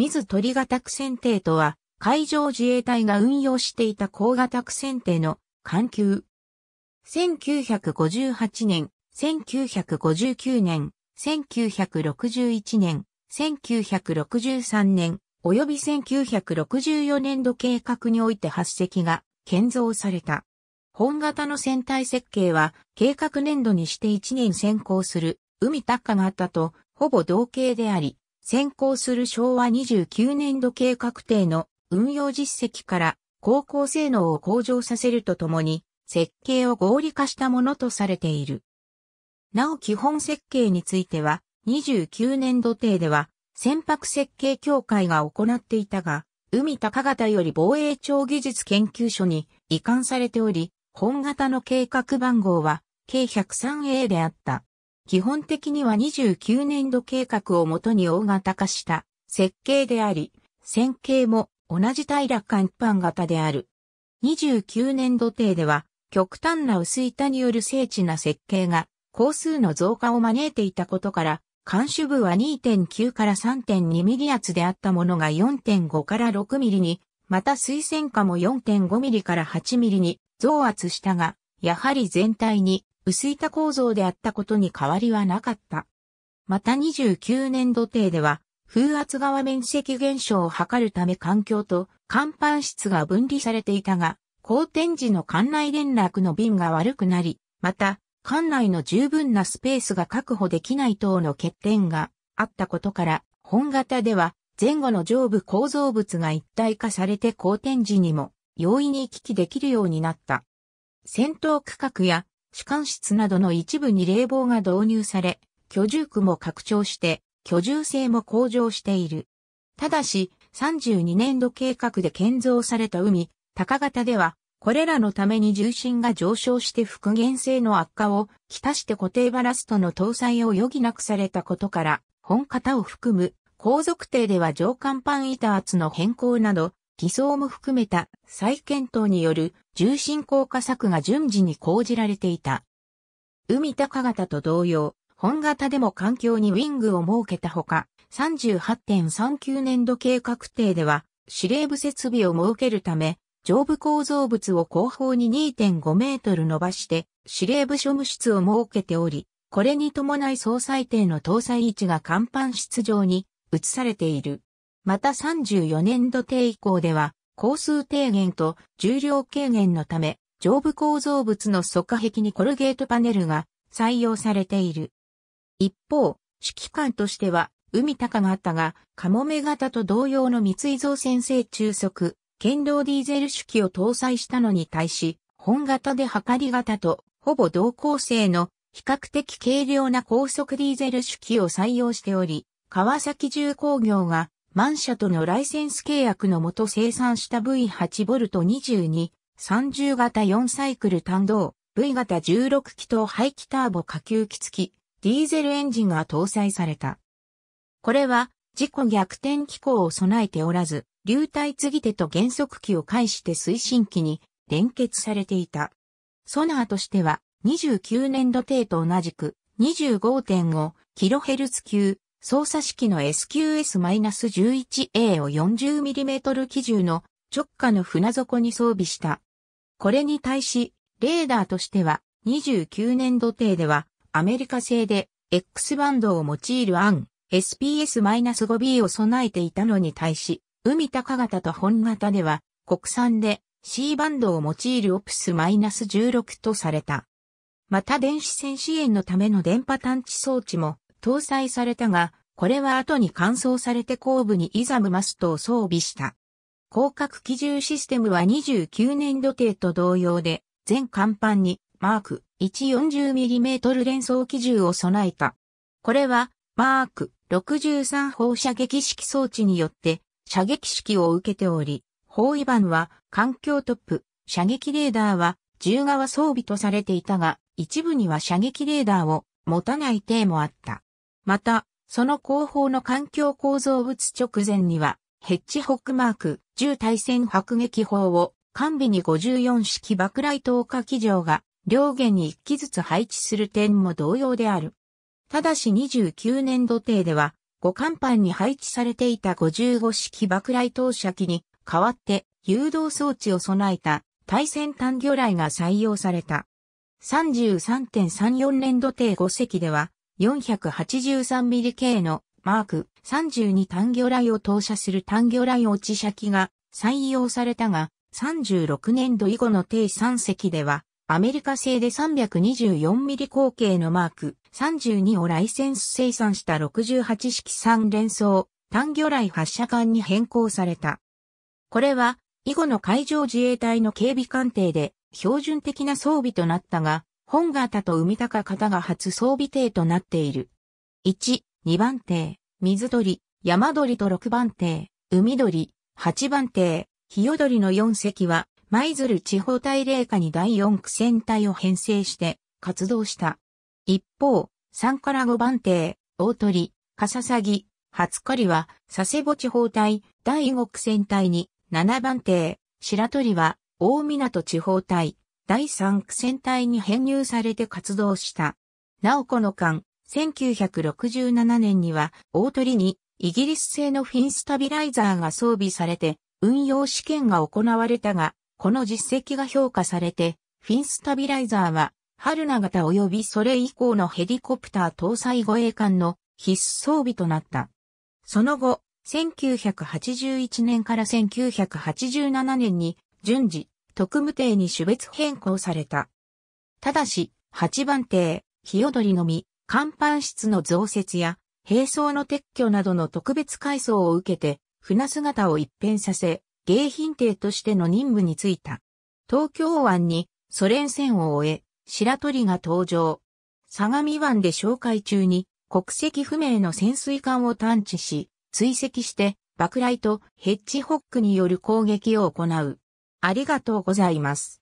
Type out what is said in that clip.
水鳥型苦戦艇とは、海上自衛隊が運用していた高型苦戦艇の艦級。1958年、1959年、1961年、1963年、及び1964年度計画において8隻が建造された。本型の船体設計は計画年度にして1年先行する海高型とほぼ同型であり、先行する昭和29年度計画艇の運用実績から高校性能を向上させるとともに設計を合理化したものとされている。なお基本設計については29年度艇では船舶設計協会が行っていたが、海高型より防衛庁技術研究所に移管されており、本型の計画番号は K103A であった。基本的には29年度計画をもとに大型化した設計であり、線形も同じ平艦一般型である。29年度艇では極端な薄板による精緻な設計が工数の増加を招いていたことから監守部は2.9から3.2ミリ圧であったものが4.5から6ミリに、また水線化も4.5ミリから8ミリに増圧したが、やはり全体に薄板構造であったことに変わりはなかった。また29年度程では、風圧側面積減少を図るため環境と甲板室が分離されていたが、後天時の館内連絡の便が悪くなり、また、館内の十分なスペースが確保できない等の欠点があったことから、本型では前後の上部構造物が一体化されて後天時にも容易に行き来できるようになった。戦闘区画や主管室などの一部に冷房が導入され、居住区も拡張して居住性も向上している。ただし、32年度計画で建造された海、高型ではこれらのために重心が上昇して復元性の悪化をきたして固定バラストの搭載を余儀なくされたことから、本型を含む後続艇では上甲板板圧の変更など、偽装も含めた再検討による重心降下策が順次に講じられていた。海高型と同様、本型でも環境にウィングを設けたほか、38.39年度計画艇では司令部設備を設けるため、上部構造物を後方に2.5メートル伸ばして司令部所務室を設けており、これに伴い総裁艇の搭載位置が甲板室上に移されている。また34年度艇以降では、工数低減と重量軽減のため、上部構造物の側壁にコルゲートパネルが採用されている。一方、指揮官としては、海高があったが、カモメ型と同様の三井造船製中速、剣道ディーゼル手記を搭載したのに対し、本型で測り型とほぼ同構成の比較的軽量な高速ディーゼル手記を採用しており、川崎重工業がマンシャとのライセンス契約のもと生産した V8V22、30型4サイクル単動、V 型16気筒排気ターボ下級機付き、ディーゼルエンジンが搭載された。これは、自己逆転機構を備えておらず、流体継ぎ手と減速機を介して推進機に連結されていた。ソナーとしては29年度程と同じく 25.5kHz 級操作式の SQS-11A を 40mm 基準の直下の船底に装備した。これに対し、レーダーとしては29年度程ではアメリカ製で X バンドを用いる案 SPS-5B を備えていたのに対し、海高型と本型では国産で C バンドを用いるオプス -16 とされた。また電子線支援のための電波探知装置も搭載されたが、これは後に乾燥されて後部にイザムマストを装備した。広角機銃システムは29年度程と同様で、全甲板にマーク 140mm 連装機銃を備えた。これはマーク63放射撃式装置によって射撃式を受けており、包囲板は環境トップ、射撃レーダーは銃側装備とされていたが、一部には射撃レーダーを持たない艇もあった。また、その後方の環境構造物直前には、ヘッジホックマーク、銃対戦迫撃砲を、完備に54式爆雷投下機場が、両舷に1機ずつ配置する点も同様である。ただし29年度艇では、五甲板に配置されていた55式爆雷投射機に代わって誘導装置を備えた対戦単魚雷が採用された。33.34年度艇5隻では 483mm のマーク32単魚雷を投射する単魚雷落ち射機が採用されたが、36年度以後の艇3隻では、アメリカ製で 324mm 口径のマーク32をライセンス生産した68式3連装単魚雷発射管に変更された。これは、以後の海上自衛隊の警備艦艇で標準的な装備となったが、本型と海高型が初装備艇となっている。1、2番艇、水鳥、山鳥と6番艇、海鳥、8番艇、日夜鳥の4隻は、舞鶴地方隊霊下に第4区戦隊を編成して活動した。一方、3から5番艇、大鳥、笠サ初狩りは佐世保地方隊第5区戦隊に7番艇、白鳥は大港地方隊第3区戦隊に編入されて活動した。なおこの間、1967年には大鳥にイギリス製のフィンスタビライザーが装備されて運用試験が行われたが、この実績が評価されて、フィンスタビライザーは、春名型及びそれ以降のヘリコプター搭載護衛艦の必須装備となった。その後、1981年から1987年に順次、特務艇に種別変更された。ただし、8番艇、日踊りのみ、甲板室の増設や、並走の撤去などの特別改装を受けて、船姿を一変させ、迎賓艇としての任務に就いた。東京湾にソ連戦を終え、白鳥が登場。相模湾で紹介中に国籍不明の潜水艦を探知し、追跡して爆雷とヘッジホックによる攻撃を行う。ありがとうございます。